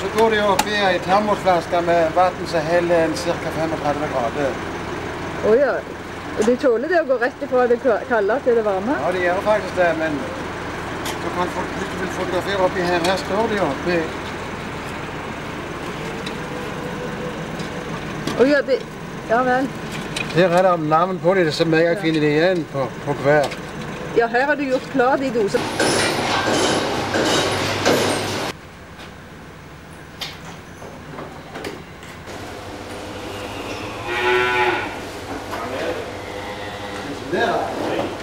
så går de oppi ei termosflaske med vann som holder ca. 35 grader. Å ja. Og de tåler det å gå rett ifra det ka- kalde til det varme? Ja, de gjør faktisk det, men du kan, få- hvis du vil fotografere oppi her, her står de oppi. Å ja, det Ja vel. Her er det navn på dem, så med jeg finner de igjen på, på hver. Ja, her har du gjort klar de doser. Der. Hva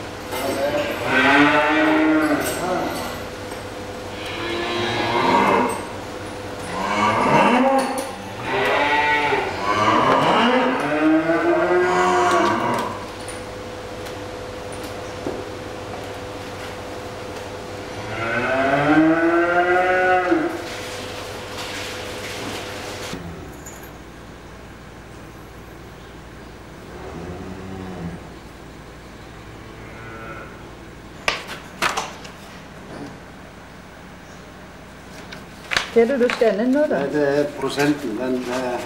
det du skanner nå, da? Det er prosenten. Den eh,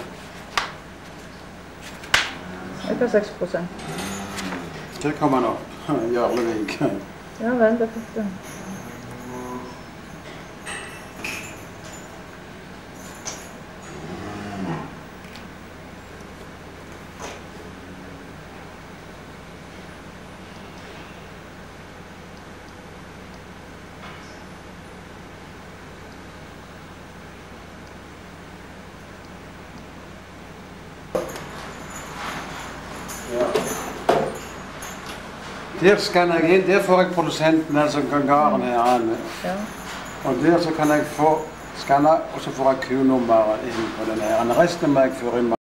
Hva slags prosent? Der kommer opp. Jarlevik. Ja vel, Der skanner jeg inn. Der får jeg produsenten, altså gangaren her. an. Ja. Og der så kan jeg få skanne, og så får jeg Q-nummeret inn på den her. Resten må jeg føre inn.